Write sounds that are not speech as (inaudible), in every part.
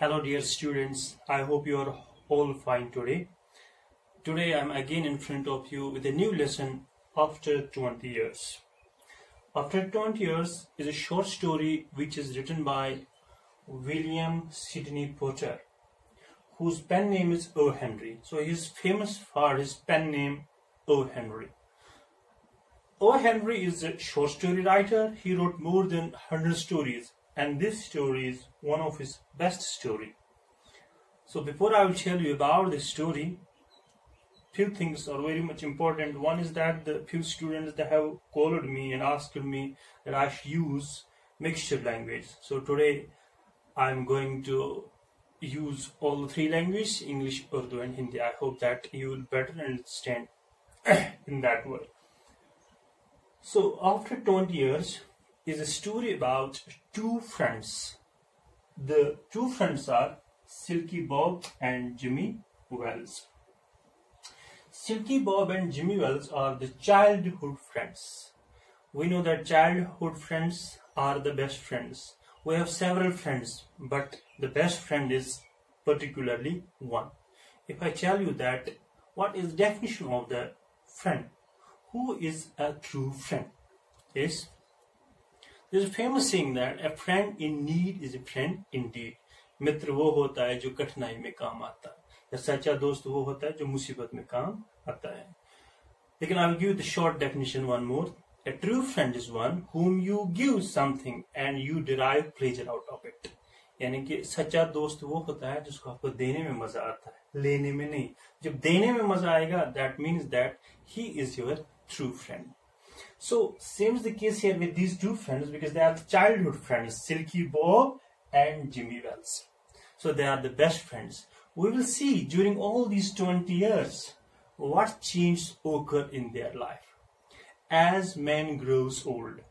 Hello dear students, I hope you are all fine today. Today I am again in front of you with a new lesson after 20 years. After 20 years is a short story which is written by William Sidney Potter, whose pen name is O. Henry. So he is famous for his pen name O. Henry. O. Henry is a short story writer. He wrote more than 100 stories and this story is one of his best story. So before I will tell you about this story, few things are very much important. One is that the few students that have called me and asked me that I should use mixture language. So today I'm going to use all three languages, English, Urdu and Hindi. I hope that you will better understand (coughs) in that way. So after 20 years, is a story about two friends. The two friends are Silky Bob and Jimmy Wells. Silky Bob and Jimmy Wells are the childhood friends. We know that childhood friends are the best friends. We have several friends, but the best friend is particularly one. If I tell you that, what is the definition of the friend? Who is a true friend? Is there's a famous saying that a friend in need is a friend indeed. मित्र वो होता है जो कठिनाई में काम आता है। या सच्चा दोस्त वो होता है जो मुसीबत में काम आता है। लेकिन I give the short definition one more A true friend is one whom you give something and you derive pleasure out of it. यानी कि सच्चा दोस्त वो होता है जिसको आपको देने में मज़ा आता है, लेने में नहीं। जब देने में मज़ा आएगा that means that he is your true friend So same is the case here with these two friends because they are the childhood friends, Silky Bob and Jimmy Wells. So they are the best friends. We will see during all these 20 years what changes occur in their life. As man grows old,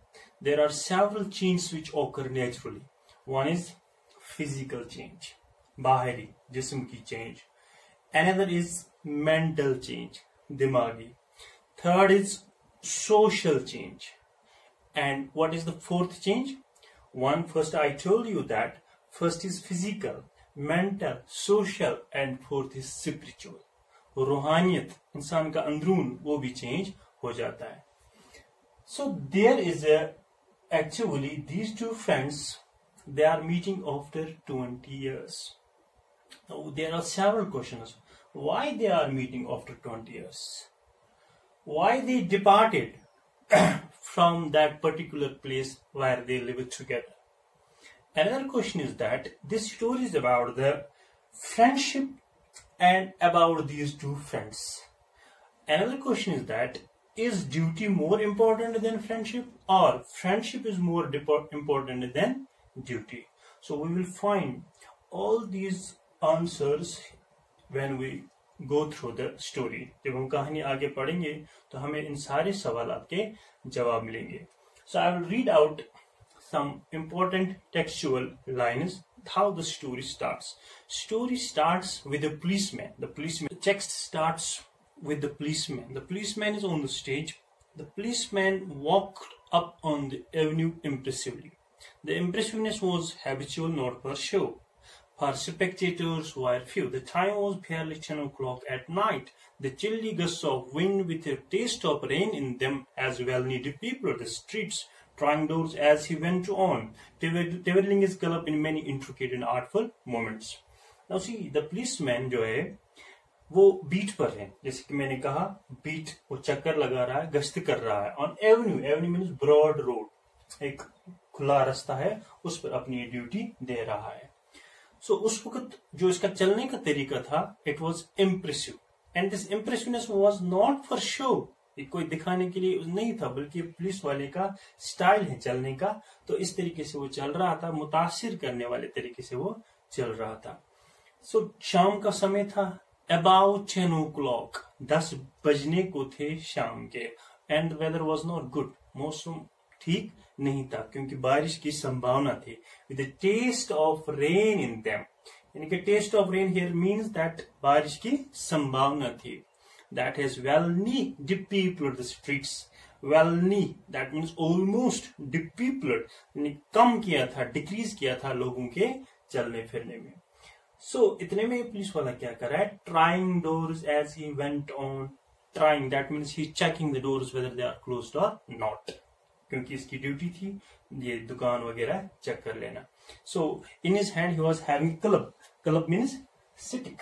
there are several changes which occur naturally. One is physical change, bahari, jism ki change. Another is mental change, dimagi. Third is social change. And what is the fourth change? One, first I told you that first is physical, mental, social and fourth is spiritual. रूहानियत इंसान का अंदरून वो भी change हो जाता है so there is actually these two friends they are meeting after 20 years now there are several questions why they are meeting after 20 years Why they departed (coughs) from that particular place where they lived together. Another question is that this story is about the friendship and about these two friends. Another question is that is duty more important than friendship or friendship is more important than duty? So we will find all these answers when we go through the story. जब हम कहानी आगे पढ़ेंगे तो हमें इन सारे सवाल आपके जवाब मिलेंगे। So I will read out some important textual line how the story start story start with policeman the policeman checks start with policeman the policeman is on the stage the policeman walk up on the avenue impressively the impressiveness was habitual not for show for spectators were few. The time was barely 10 o'clock at night. The chilly gusts of wind with a taste of rain in them as well needed people the streets, trying doors as he went on, twirling his gallop in many intricate and artful moments. Now see, the policeman जो है वो beat पर है जैसे कि मैंने कहा beat वो चक्कर लगा रहा है गश्त कर रहा है on avenue avenue means broad road एक खुला रास्ता है उस पर अपनी ड्यूटी दे रहा है सो उस वक्त जो इसका चलने का तरीका था it was impressive and this impressiveness was not for show कोई दिखाने के लिए नहीं था बल्कि पुलिस वाले का स्टाइल है चलने का। तो इस तरीके से वो चल रहा था मुतासिर करने वाले तरीके से वो चल रहा था। सो so, शाम का समय था अबाउट टेन ओ क्लॉक दस बजने को थे शाम के। And weather was not good मौसम ठीक नहीं था क्योंकि बारिश की संभावना थी। With taste of rain in them यानी कि taste of rain here means that बारिश की संभावना थी। That has well nigh depeopled the streets well nigh that means almost depeopled यानी कम किया था डिक्रीज किया था लोगों के चलने फिरने में। सो so, इतने में पुलिस वाला क्या कर रहा है? Trying doors as he went on trying that means he checking the doors whether they are close और नॉट क्योंकि इसकी ड्यूटी थी, ये दुकान वगैरह चेक कर लेना। So in his hand he was having club club means stick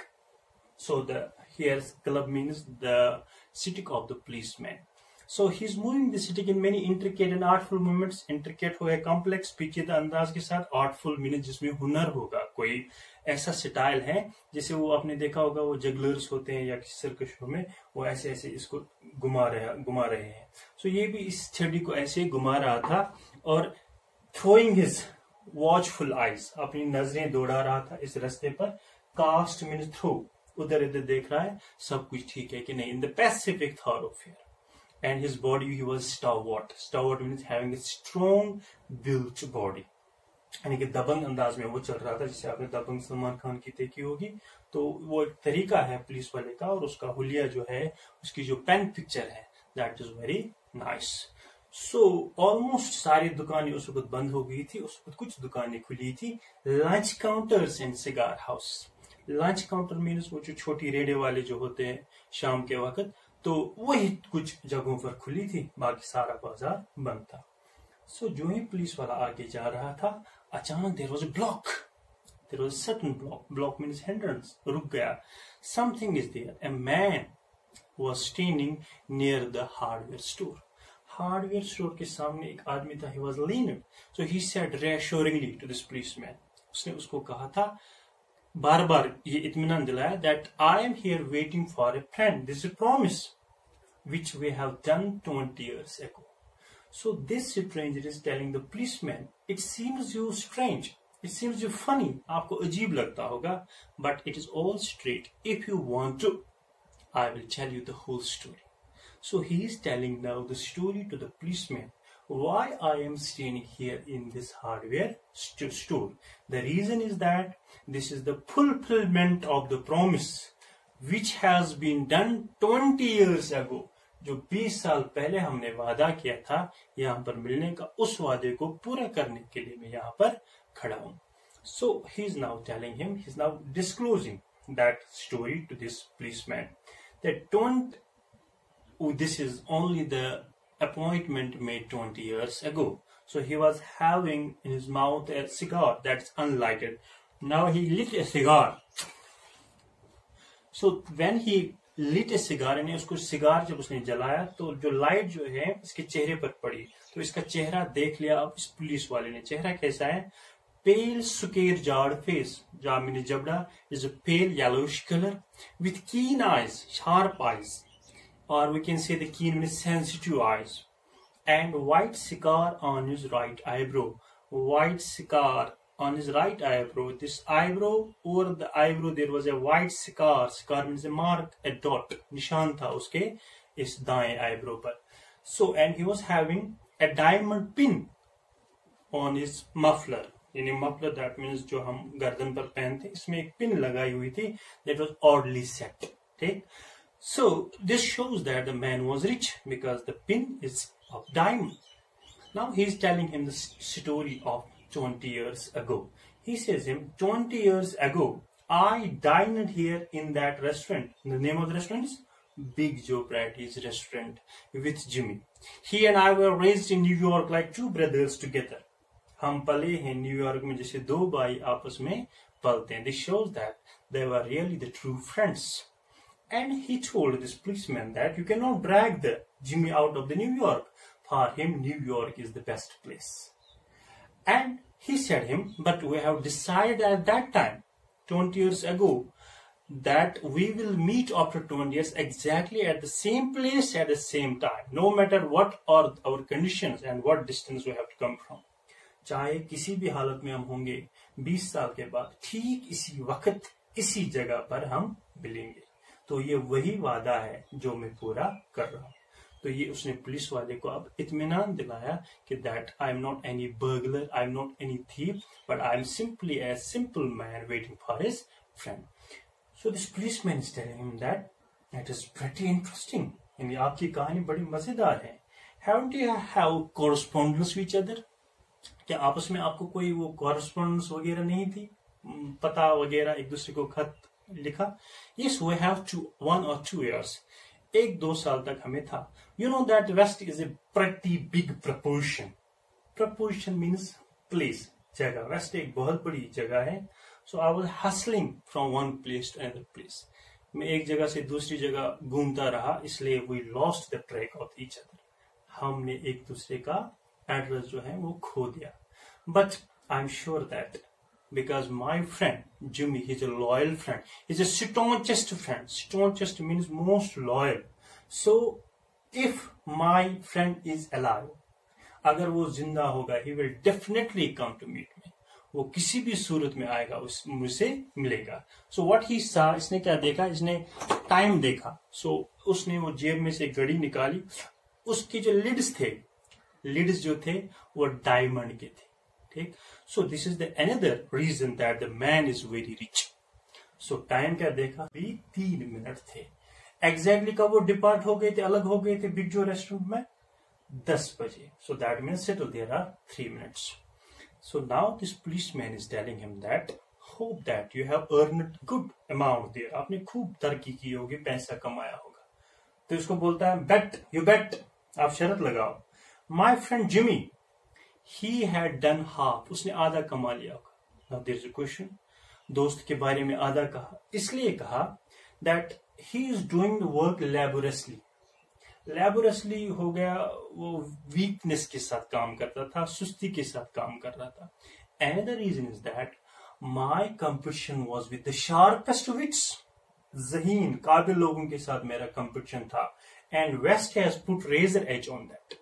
so the here club means the stick of the policeman So, he's moving the stick in many intricate and artful movements. Intricate हो गया complex पेचीदा अंदाज के साथ artful meaning जिसमें हुनर होगा। कोई ऐसा स्टाइल है, जिसे वो आपने देखा होगा, वो जगलर्स होते हैं या किसी सर्कस शो में, वो ऐसे ऐसे इसको घुमा रहे घुमा रहे हैं। सो so, ये भी इस छड़ी को ऐसे घुमा रहा था और थ्रोइंग हिज वॉचफुल आईज अपनी नज़रें दौड़ा रहा था इस रस्ते पर। कास्ट मीन थ्रू उधर इधर देख रहा है, सब कुछ ठीक है कि नहीं। In the pacific thoroughfare and his body, he was stalwart stalwart means having a strong built body. यानी कि दबंग अंदाज में वो चल रहा था, जिसे आपने दबंग सलमान खान की देखी होगी। तो वो एक तरीका है पुलिस वाले का, और उसका हुलिया जो है, उसकी जो पेन पिक्चर है that is very nice so almost सारी दुकानें उस वक्त बंद हो गई थी, उस वक्त कुछ दुकानें खुली थी। Lunch counters and cigar house lunch counter means वो जो छोटी रेडे वाले जो होते हैं, शाम के वक्त तो वही कुछ जगहों पर खुली थी, बाकी सारा बाज़ार बंद था। सो जो ही पुलिस वाला आगे जा रहा था, अचानक there was block there was sudden block block mean hindrance रुक गया। Something is there a man was standing near the hardware store hardware store के सामने एक आदमी था he was lean so he said reassuringly to this policeman man उसने उसको कहा था बार बार ये इतमान दिलाया that I am here waiting for a friend this is promise which we have done 20 years ago. So this stranger is telling the policeman, it seems you strange, it seems you funny, आपको अजीब लगता होगा, but it is all straight. If you want to, I will tell you the whole story. So he is telling now the story to the policeman why I am staying here in this hardware store. The reason is that this is the fulfillment of the promise which has been done 20 years ago. जो 20 साल पहले हमने वादा किया था, यहाँ पर मिलने का, उस वादे को पूरा करने के लिए मैं यहाँ पर खड़ा हूँ। So he is now telling him he is now disclosing that story to this policeman that don't this is only the appointment made twenty years ago so he was having in his mouth a cigar that's unlighted now he lit a cigar so when he lit a cigar, यानी उसको cigar जब उसने जलाया तो जो light जो है, इसके चेहरे पर पड़ी। तो इसका चेहरा देख लिया अब इस पुलिस वाले ने। चेहरा कैसा है? पेल सुकेर जाड़ फेस जामिनी जबड़ा is a pale yellowish colour with keen eyes sharp eyes और we can say the keen mean sensitive eyes and white scar on his right eyebrow white scar on his right eyebrow. This eyebrow, over the eyebrow there was a white scar. Scar means a mark, a dot. निशान था उसके इस दाएँ eyebrow पर. So and he was having a diamond pin on his muffler. यानी muffler that means जो हम गर्दन पर पहनते इसमें एक पिन लगाई हुई थी दैट वाज ऑडली सेट ठीक so this shows that the man was rich because the pin is of diamond now he is telling him the story of 20 years ago. He says him, 20 years ago, I dined here in that restaurant. The name of the restaurant is Big Joe Bratty's restaurant with Jimmy. He and I were raised in New York like two brothers together. हम पले हैं New York में जैसे दो भाई आपस में पलते हैं This shows that they were really the true friends. And he told this policeman that you cannot drag the Jimmy out of the New York. For him, New York is the best place. And he said him, but we have decided at that time, 20 years ago, that we will meet after 20 years exactly at the same place at the same time, no matter what are our conditions and what distance we have to come from. चाहे किसी भी हालत में हम होंगे 20 साल के बाद ठीक इसी वक्त इसी जगह पर हम मिलेंगे तो ये वही वादा है जो मैं पूरा कर रहा हूँ तो ये उसने पुलिस वाले को अब इतमान दिलाया कि that I am not any burglar I am not any thief but I am simply a simple man waiting for his friend so this police man is telling him that it is pretty interesting यानी आपकी कहानी बड़ी मज़ेदार है। Haven't you have correspondence which other क्या आपस में आपको कोई वो कॉरस्पॉन्डेंस वगैरह नहीं थी? पता वगैरह एक दूसरे को खत लिखा? Yes we have two one or two years एक दो साल तक हमें था। You know that West is a pretty big proportion proportion means place जगह। वेस्ट एक बहुत बड़ी जगह है। So I was hustling from one place to another place मैं एक जगह से दूसरी जगह घूमता रहा, इसलिए we lost the track of each other हमने एक दूसरे का एड्रेस जो है, वो खो दिया। But I am sure that because my friend Jimmy, he's a loyal friend. He's a staunchest friend. Staunchest means most loyal. So if my friend is alive, अगर वो ज़िंदा होगा he will definitely come to meet me वो किसी भी सूरत में आएगा उस मुझसे मिलेगा सो व्हाट ही सा इसने क्या देखा इसने टाइम देखा सो so, उसने वो जेब में से घड़ी निकाली उसके जो लिड्स थे लिड्स जो थे वो डायमंड के थे ठीक? So this is the another reason that the man is very rich so time क्या देखा? भी तीन मिनट थे। एग्जैक्टली कब वो डिपार्ट हो गए थे, अलग हो गए थे बिग जो रेस्टोरेंट में? दस बजे। So that mean set there are three minutes so now this police man is telling him that hope that you have earn good amount there आपने खूब तरक्की की होगी, पैसा कमाया होगा। तो इसको बोलता है बेट यू बेट आप शरत लगाओ। My friend Jimmy he had done half उसने आधा कमा लिया होगा। देर अ क्वेश्चन दोस्त के बारे में आधा कहा। इसलिए कहा that he is doing work laboriously laboriously हो गया, वो वीकनेस के साथ काम करता था, सुस्ती के साथ काम कर रहा था। And the reason is that my competition was with the sharpest wits जहीन, काबिल लोगों के साथ मेरा कंपिटिशन था। And West has put razor edge on that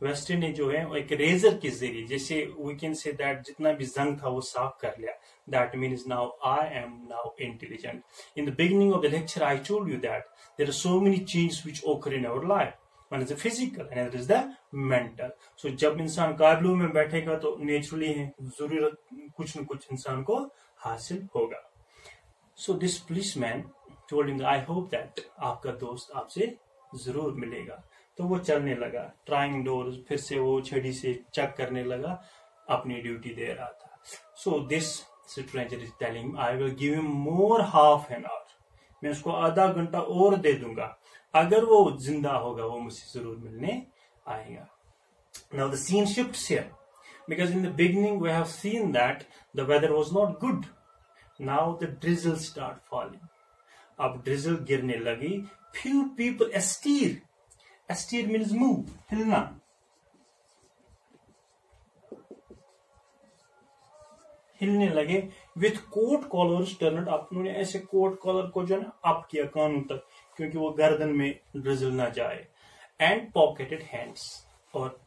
western ने जो है एक रेजर के ज़रिए जैसे वी कैन से दैट जितना भी जंग था वो साफ़ कर लिया। That mean now I am now intelligent in the beginning of the lecture I told you that there are so many change which occur in our life one is the physical and is the mental so जब इंसान काबलू में बैठेगा तो naturally ज़रूरत कुछ न कुछ इंसान को हासिल होगा। So this police man told I hope that आपका दोस्त आपसे ज़रूर मिलेगा। तो वो चलने लगा। ट्राइंग डोर फिर से वो छड़ी से चेक करने लगा। अपनी ड्यूटी दे रहा था। So this stranger is telling I will give him more half an hour मैं उसको आधा घंटा और दे दूँगा। अगर वो ज़िंदा होगा, वो मुझसे ज़रूर मिलने आएगा. Now the scene shift here because in the beginning we have seen that the weather was not good. Now the drizzle start falling. अब drizzle गिरने लगी। Few people astir Astir means move, हिलना हिलने लगे with coat collar turn up उन्होंने ऐसे coat collar को जो है अप किया कानून तक क्योंकि वो गर्दन में ड्रिजल ना जाए। एंड पॉकेटेड हैंड्स और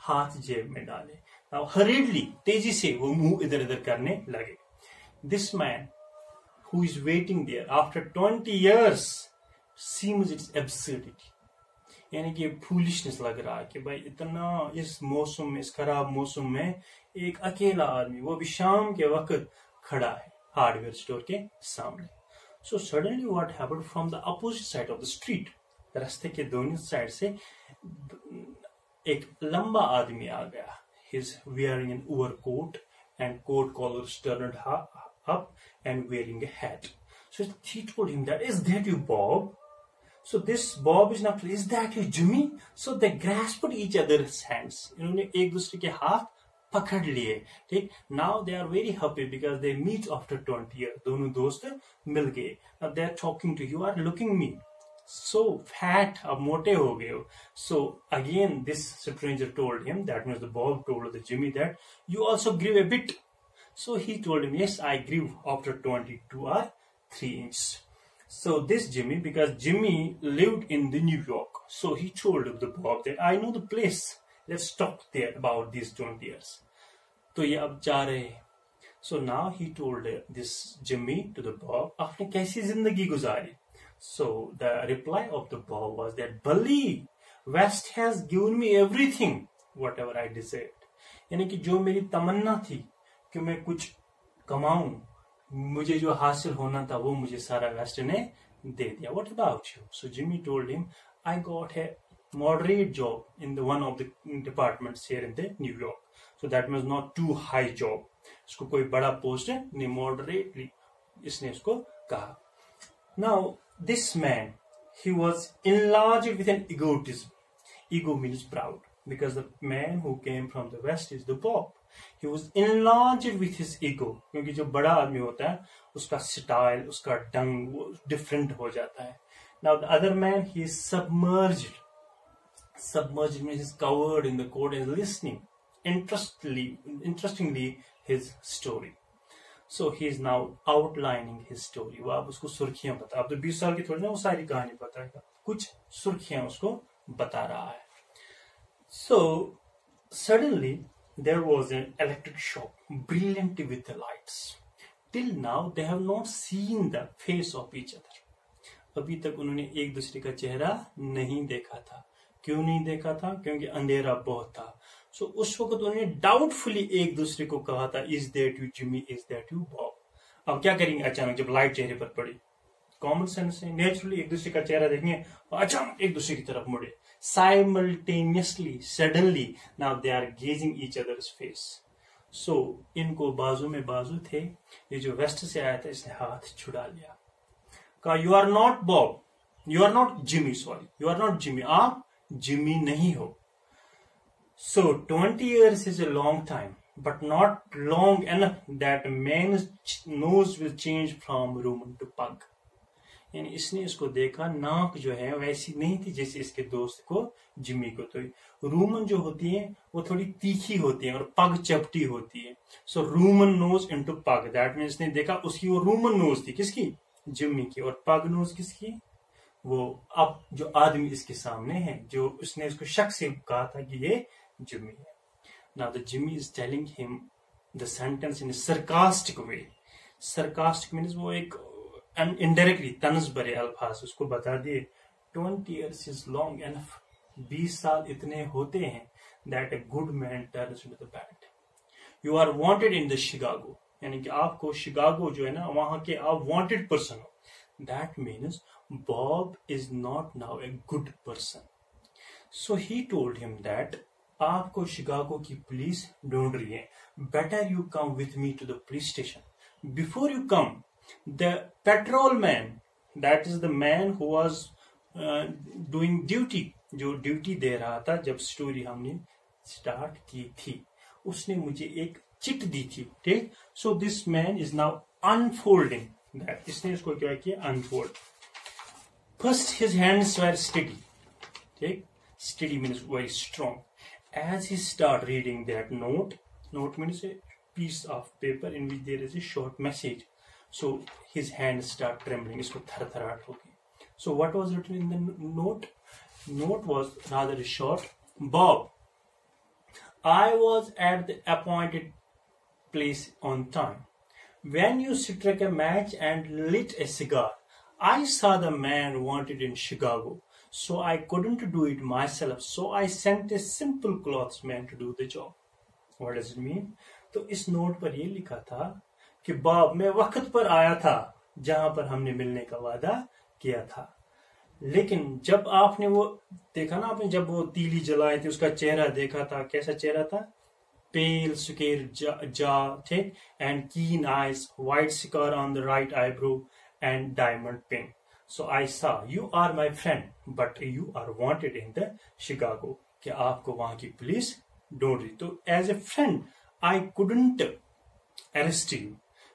हाथ जेब में डाले। हरीडली तेज़ी से वो मुँह इधर इधर करने लगे। This man who is waiting there after twenty years seems its absurdity यानी कि फूलिशनेस लग रहा है कि भाई इतना इस मौसम में, इस खराब मौसम में एक अकेला आदमी, वो भी शाम के वक्त खड़ा है हार्डवेयर स्टोर के सामने। So suddenly what happened from the opposite side of the street रास्ते के दोनों साइड से एक लंबा आदमी आ गया। His wearing an overcoat and coat collar turned up and wearing a hat so he told him. That is that you, bob? So this Bob is not is that you Jimmy so they grasped each others hands इन्होंने एक दूसरे के हाथ पकड़ लिए। ठीक? Now they are very happy because they meet after twenty year दोनों दोस्त मिल गए। They are talking to you are looking me so fat अब मोटे हो गए so again this stranger told him that mean the Bob told the Jimmy that you also grew a bit so he told him yes I grew after twenty two or three inch so this Jimmy, because Jimmy lived in the New York, so he told the Bob that I know the place. Let's talk there about these 20 years. तो ये अब जा रहे So now he told this Jimmy to the Bob, आपने कैसी ज़िंदगी गुजारी? So the reply of the Bob was that, believe West has given me everything, whatever I desired. यानी कि जो मेरी तमन्ना थी कि मैं कुछ कमाऊं मुझे जो हासिल होना था, वो मुझे सारा वेस्ट ने दे दिया। What about you so Jimmy told him I got है moderate job in the one of the department here in the New York so that mean not too high job इसको कोई बड़ा पोस्ट नहीं moderately इसने इसको कहा। Now this man he was in large with an egotism ego mean proud because the man who came from the West is the pop he was inland with his ego क्योंकि जो बड़ा आदमी होता है, उसका स्टाइल उसका टंग different हो जाता है। Now the other man he submerge submerge mean is covered in the coat is listening interestly interestingly his story so he is now outlining his story वो आप उसको सुर्खियाँ बता, आप तो बीस साल की थोड़ी ना वो सारी कहानी बताएगा कुछ सुर्खियाँ उसको बता रहा है। So suddenly there was an electric shop brilliant with the lights till now they have not seen the face of each other अभी तक उन्होंने एक दूसरे का चेहरा नहीं देखा था। क्यों नहीं देखा था? क्योंकि अंधेरा बहुत था। सो so, उस वक्त उन्होंने डाउटफुली एक दूसरे को कहा था is that you Jimmy is that you Bob अब क्या करेंगे अचानक जब लाइट चेहरे पर पड़ी? कॉमन सेंस से नेचुरली एक दूसरे का चेहरा देखेंगे अचानक एक दूसरे की तरफ़ मुड़े। Simultaneously suddenly now they are gazing each others face so इनको बाजू में बाजू थे ये जो वेस्ट से आया था इसने हाथ छुड़ा लिया। कहा you are not Bob you are not Jimmy sorry you are not Jimmy आप जिमी नहीं हो. 20 years is a long time, but not long enough that a man's nose will change from Roman to pug. यानी इसने इसको देखा, नाक जो है वैसी नहीं थी जैसे इसके दोस्त को, जिम्मी को। तो रूमन जो होती है, वो थोड़ी तीखी होती है और पग चपटी होती है। So Roman nose into pug. That mean इसने देखा, उसकी वो रूमन नोज़ थी। किसकी? जिम्मी की। और पग नोज़ किसकी? वो अब जो आदमी इसके सामने है, जो उसने उसको शक से कहा था कि ये Jimmy. Now, the Jimmy telling him the sentence in a sarcastic way. Sarcastic means वो एक indirectly तनज भरे अल्फाज उसको बता दिए twenty years is long enough बीस साल इतने होते हैं that a good man turns into the bad you are wanted in the Chicago यानी कि आपको शिकागो जो है ना, वहाँ के आप वांटेड पर्सन हो। That means Bob is not now a good person so he told him that आपको शिकागो की पुलिस ढूंढ रही है. Better you come with me to the police station before you come the patrol man that is the man who was doing duty जो duty दे रहा था जब स्टोरी हमने स्टार्ट की थी, उसने मुझे एक चिट दी थी, ठीक? So this man is now unfolding that इसने इसको क्या किया? Unfold first his hands were steady ठीक? Steady means very strong as he start reading that note note means a piece of paper in which there is a short message. So his hands start trembling. इसको थर थरथराहट होगी. So what was written in the note? Note was rather short. Bob, I was at the appointed place on time. When you struck a match and lit a cigar, I saw the man wanted in Chicago. So I couldn't do it myself. So I sent a simple clothes man to do the job. What does it mean? तो इस note पर ये लिखा था कि बाब मैं वक्त पर आया था जहाँ पर हमने मिलने का वादा किया था। लेकिन जब आपने वो देखा ना आपने जब वो तीली जलाई थी उसका चेहरा देखा था कैसा चेहरा था? पेल सुकेर जा, थे and keen eyes white scar on the right eyebrow and diamond pin so I saw you are my friend but you are wanted in the Chicago कि आपको वहाँ की पुलिस ढूंढ रही? तो as a friend I couldn't arrest you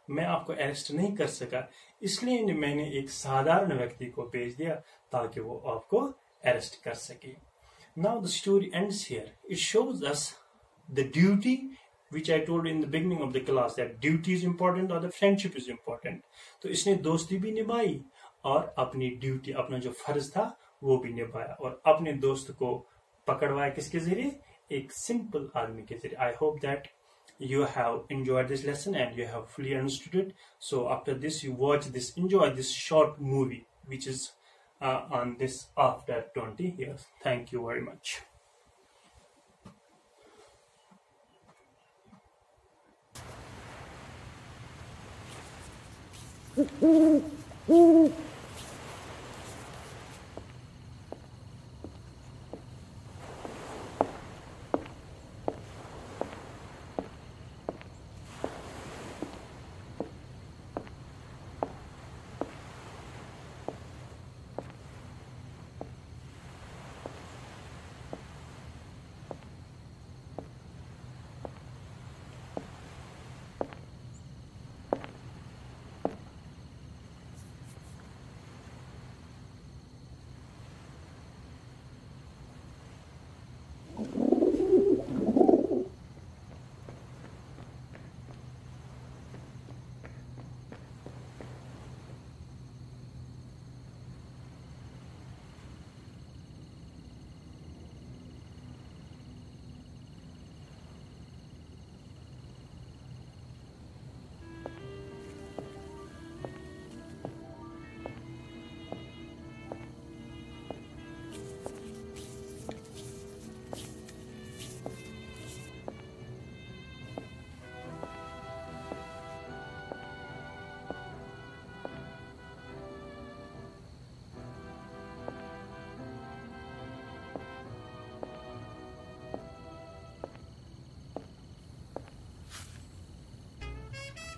मैं आपको arrest नहीं कर सका। इसलिए मैंने एक साधारण व्यक्ति को भेज दिया ताकि वो आपको अरेस्ट कर सके। Now the story ends here it shows us the duty which I told in the beginning of the class that duty is important or the friendship is important. तो इसने दोस्ती भी निभाई और अपनी ड्यूटी अपना जो फ़र्ज़ था, वो भी निभाया। और अपने दोस्त को पकड़वाया किसके ज़रिए? एक सिंपल आदमी के ज़रिए। I hope that you have enjoyed this lesson and you have fully understood it. So after this, you watch this, enjoy this short movie, which is uh, on this after 20 years. Thank you very much. (laughs)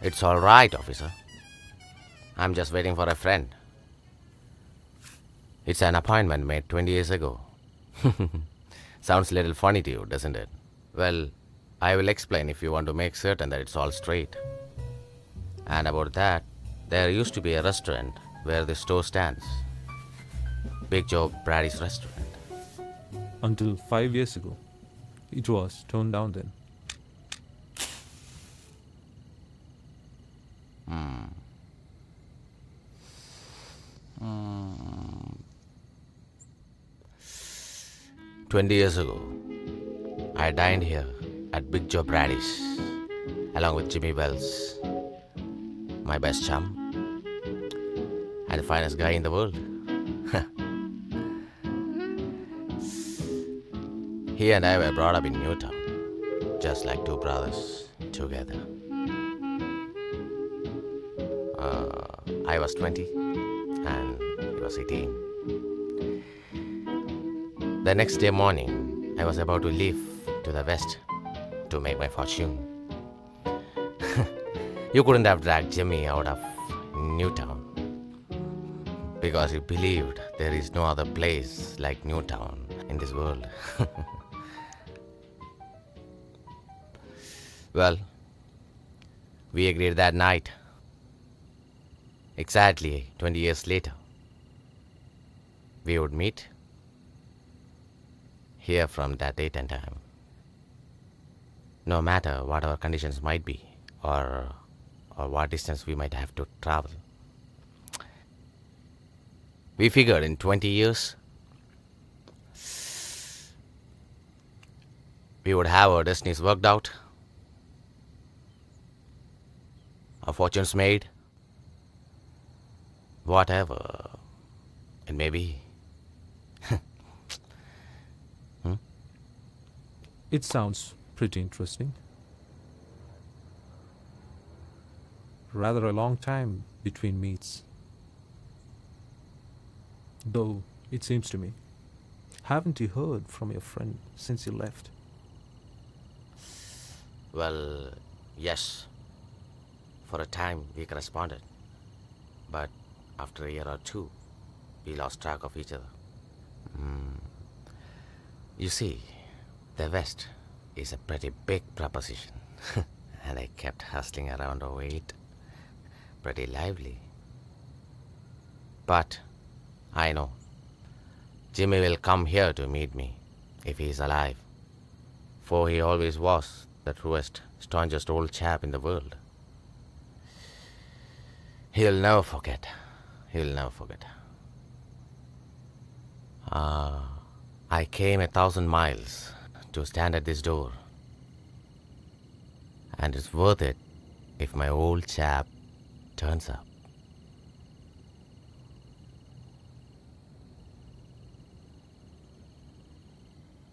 It's all right, officer. I'm just waiting for a friend. It's an appointment made 20 years ago. (laughs) Sounds a little funny to you, doesn't it? Well, I will explain if you want to make certain that it's all straight. And about that, there used to be a restaurant where the store stands. Big Joe Brady's restaurant. Until five years ago. It was torn down then. Twenty years ago, I dined here at Big Joe Brady's along with Jimmy Wells, my best chum, and the finest guy in the world. (laughs) he and I were brought up in Newtown, just like two brothers together. Uh, I was 20 and he was 18. The next day morning, I was about to leave to the west to make my fortune. (laughs) you couldn't have dragged Jimmy out of Newtown because he believed there is no other place like Newtown in this world. (laughs) well, we agreed that night, exactly 20 years later, we would meet here from that date and time. No matter what our conditions might be, or, or what distance we might have to travel. We figured in 20 years, we would have our destinies worked out, our fortunes made, whatever it may be. It sounds pretty interesting. Rather a long time between meets. Though, it seems to me, haven't you heard from your friend since you left? Well, yes. For a time we corresponded. But after a year or two, we lost track of each other. Mm. You see, the West is a pretty big proposition. (laughs) and I kept hustling around over it. Pretty lively. But I know Jimmy will come here to meet me if he is alive. For he always was the truest, staunchest old chap in the world. He'll never forget. He'll never forget. Ah, I came a thousand miles to stand at this door. And it's worth it if my old chap turns up.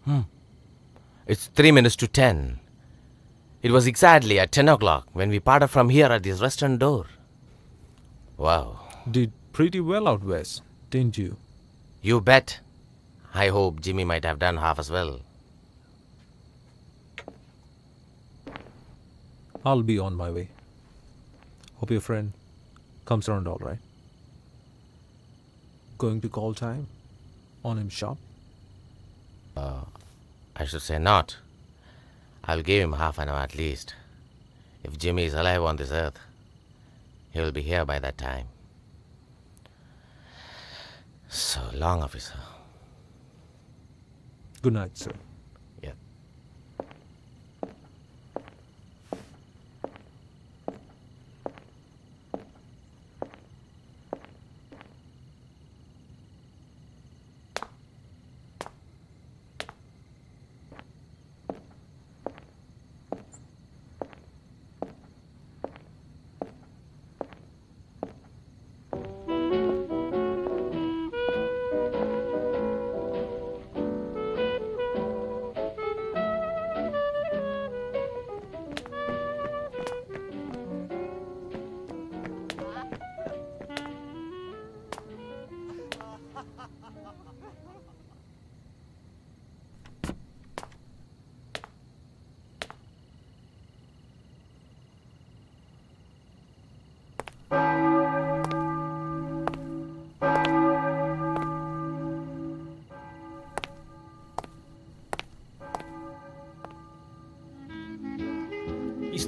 Hmm. It's three minutes to ten. It was exactly at ten o'clock when we parted from here at this restaurant door. Wow. Did pretty well out west, didn't you? You bet. I hope Jimmy might have done half as well. I'll be on my way. Hope your friend comes around all right. Going to call time on him sharp? Uh, I should say not. I'll give him half an hour at least. If Jimmy is alive on this earth, he will be here by that time. So long, officer. Good night, sir.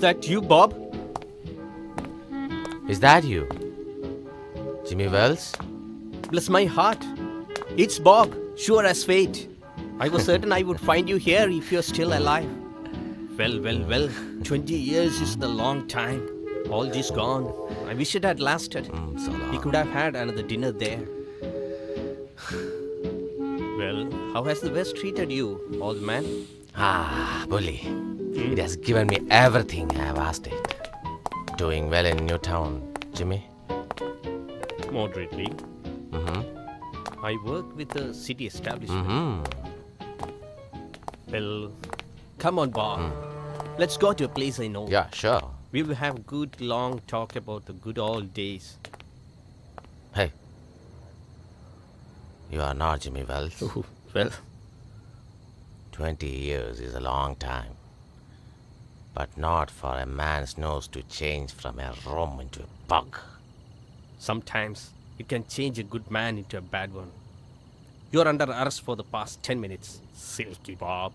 That you, Bob? Is that you? Jimmy Wells? Bless my heart. It's Bob, sure as fate. I was (laughs) certain I would find you here if you're still alive. Well, well, well. 20 years is the long time. All just gone. I wish it had lasted. Mm, so We could have had another dinner there. (sighs) well, how has the West treated you, old man? Ah, bully. It has given me everything I have asked it. Doing well in Newtown, Jimmy? Moderately. Mm-hmm. I work with the city establishment. Mm-hmm. Well, come on, Bob. Let's go to a place I know. Yeah, sure. We will have good long talk about the good old days. Hey. You are not Jimmy Wells. (laughs) well, 20 years is a long time. But not for a man's nose to change from a rum into a bug. sometimes it can change a good man into a bad one. You're under arrest for the past 10 minutes, Silky Bob.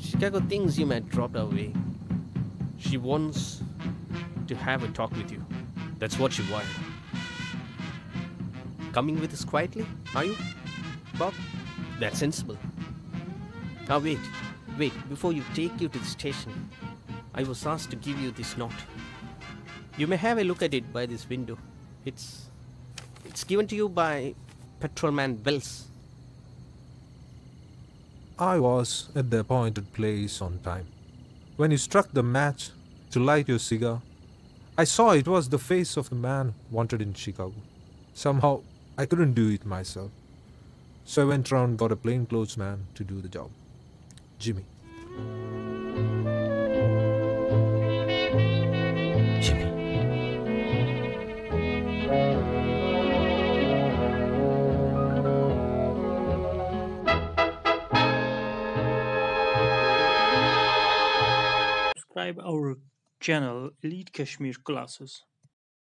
Chicago thinks you might drop away. She wants to have a talk with you. That's what she wanted. Coming with us quietly, are you, Bob? That's sensible. Now wait, wait, before you take you to the station, I was asked to give you this note. You may have a look at it by this window. It's it's given to you by Patrolman Wells. I was at the appointed place on time. When you struck the match to light your cigar, I saw it was the face of the man wanted in Chicago. Somehow, I couldn't do it myself. So I went round got a plainclothes man to do the job. Jimmy. Jimmy. Subscribe our channel Elite Kashmir Classes.